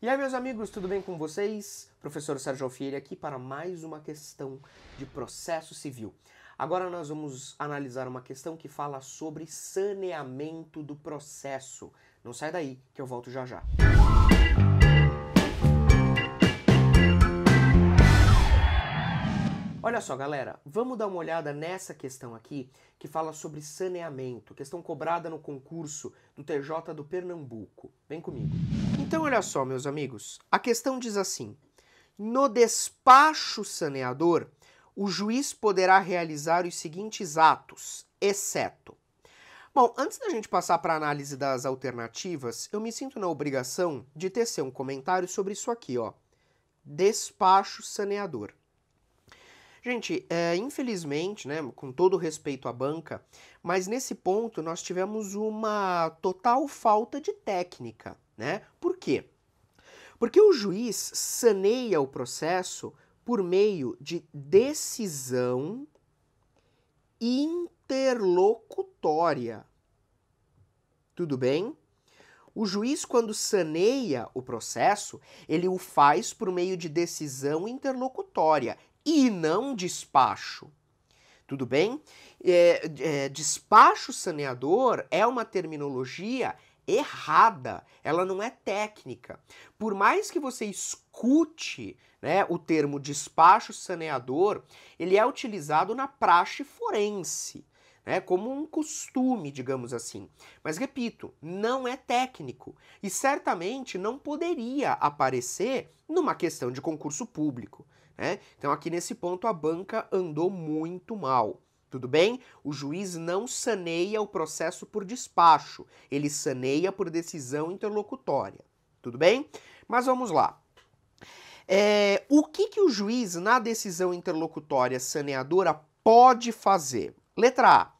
E aí, meus amigos, tudo bem com vocês? Professor Sérgio Alfieri aqui para mais uma questão de processo civil. Agora nós vamos analisar uma questão que fala sobre saneamento do processo. Não sai daí, que eu volto já já. Olha só, galera, vamos dar uma olhada nessa questão aqui que fala sobre saneamento, questão cobrada no concurso do TJ do Pernambuco. Vem comigo. Então, olha só, meus amigos, a questão diz assim: no despacho saneador, o juiz poderá realizar os seguintes atos, exceto. Bom, antes da gente passar para a análise das alternativas, eu me sinto na obrigação de tecer um comentário sobre isso aqui, ó. Despacho saneador. Gente, é, infelizmente, né, com todo respeito à banca, mas nesse ponto nós tivemos uma total falta de técnica, né? Por quê? Porque o juiz saneia o processo por meio de decisão interlocutória. Tudo bem? O juiz, quando saneia o processo, ele o faz por meio de decisão interlocutória e não despacho. Tudo bem? É, é, despacho saneador é uma terminologia errada, ela não é técnica. Por mais que você escute né, o termo despacho saneador, ele é utilizado na praxe forense. Né, como um costume, digamos assim. Mas repito, não é técnico e certamente não poderia aparecer numa questão de concurso público. Né? Então, aqui nesse ponto, a banca andou muito mal. Tudo bem? O juiz não saneia o processo por despacho, ele saneia por decisão interlocutória. Tudo bem? Mas vamos lá. É, o que, que o juiz, na decisão interlocutória saneadora, pode fazer? Letra A.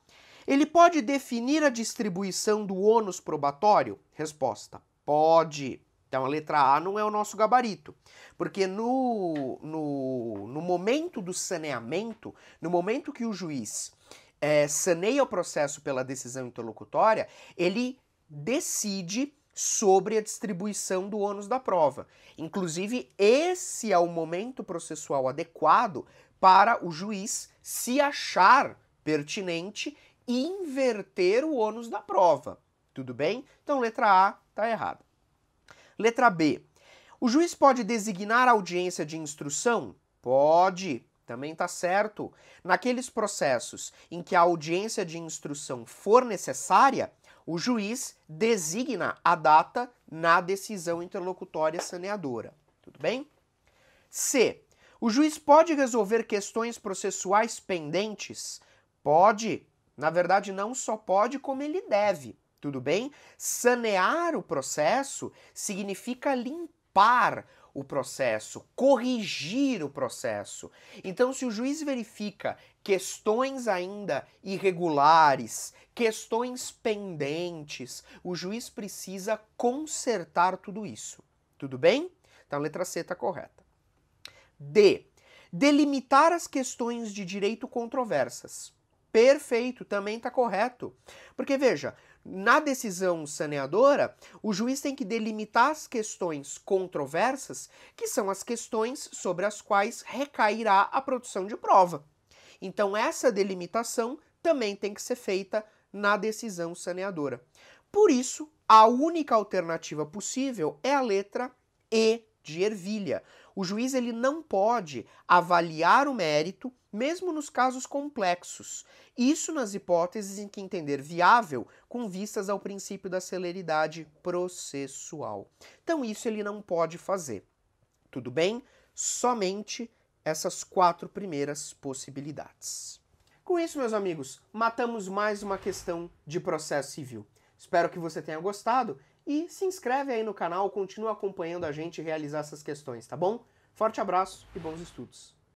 Ele pode definir a distribuição do ônus probatório? Resposta: pode. Então a letra A não é o nosso gabarito. Porque no, no, no momento do saneamento, no momento que o juiz é, saneia o processo pela decisão interlocutória, ele decide sobre a distribuição do ônus da prova. Inclusive, esse é o momento processual adequado para o juiz se achar pertinente inverter o ônus da prova. Tudo bem? Então, letra A está errada. Letra B. O juiz pode designar audiência de instrução? Pode, também está certo. Naqueles processos em que a audiência de instrução for necessária, o juiz designa a data na decisão interlocutória saneadora. Tudo bem? C. O juiz pode resolver questões processuais pendentes? Pode. Na verdade, não só pode, como ele deve. Tudo bem? Sanear o processo significa limpar o processo, corrigir o processo. Então, se o juiz verifica questões ainda irregulares, questões pendentes, o juiz precisa consertar tudo isso. Tudo bem? Então, a letra C está correta. D. Delimitar as questões de direito controversas. Perfeito, também está correto. Porque veja, na decisão saneadora, o juiz tem que delimitar as questões controversas, que são as questões sobre as quais recairá a produção de prova. Então, essa delimitação também tem que ser feita na decisão saneadora. Por isso, a única alternativa possível é a letra E de ervilha. O juiz ele não pode avaliar o mérito, mesmo nos casos complexos. Isso nas hipóteses em que entender viável com vistas ao princípio da celeridade processual. Então isso ele não pode fazer. Tudo bem? Somente essas quatro primeiras possibilidades. Com isso, meus amigos, matamos mais uma questão de processo civil. Espero que você tenha gostado e se inscreve aí no canal, continua acompanhando a gente realizar essas questões, tá bom? Forte abraço e bons estudos!